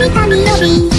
Vitamin B.